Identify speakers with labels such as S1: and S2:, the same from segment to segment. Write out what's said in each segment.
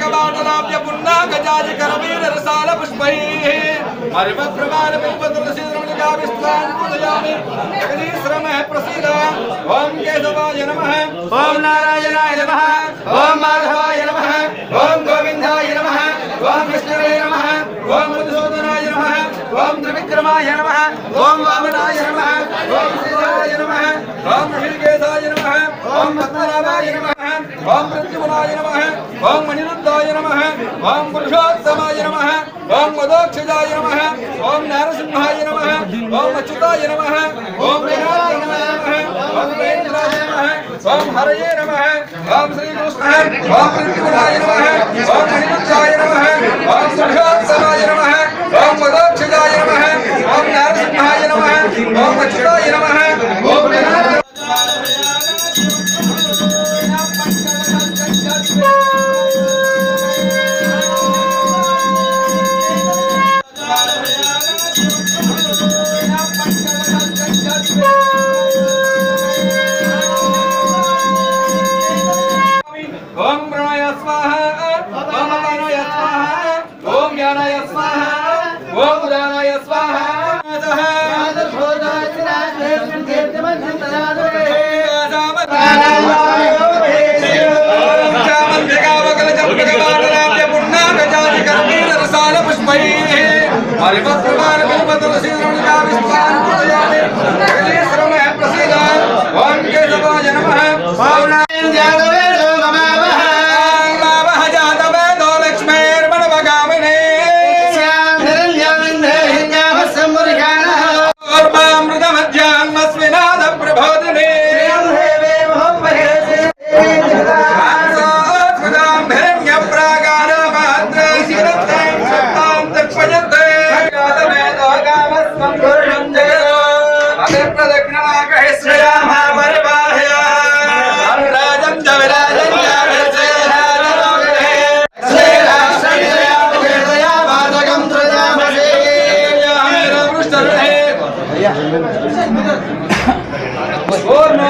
S1: نم نم در نم ومنا نم نم نم پدم نم ॐ प्रत्युमनाय नमः ॐ मनिरुद्धाय नमः ॐ पुरुषोत्तमाय नमः ॐ मदोक्षजाय नमः ॐ नरसिंहाय नमः ॐ अच्युताय नमः ॐ विनाय नमः ॐ वेन्द्राय नमः ॐ हरये नमः ॐ श्रीकृष्णाय ॐ प्रत्युमनाय नमः ॐ मनिरुद्धाय नमः ॐ पुरुषोत्तमाय नमः ॐ मनिरुद्धाय नमः ॐ मनिरुद्धाय नमः ॐ पुरुषोत्तमाय नमः ॐ स्वाहा ॐ मकानाय स्वाहा ॐ ज्ञानाय स्वाहा ॐ उदानाय स्वाहा معرفت قرآن قلبت رسید رمضا بسطان قرآن اجلیس رمح پرسیدان وان کے زبا ہم راجم چھ راجم چھ جے جرا بادام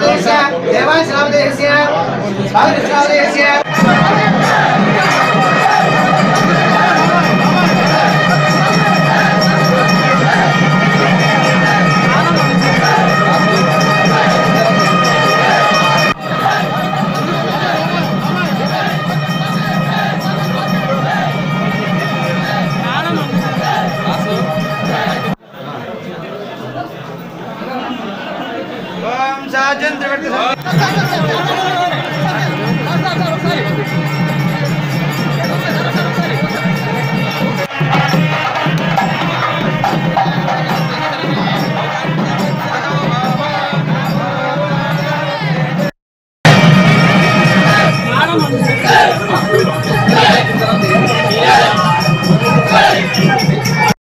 S1: Gracias.